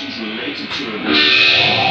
questions related to events.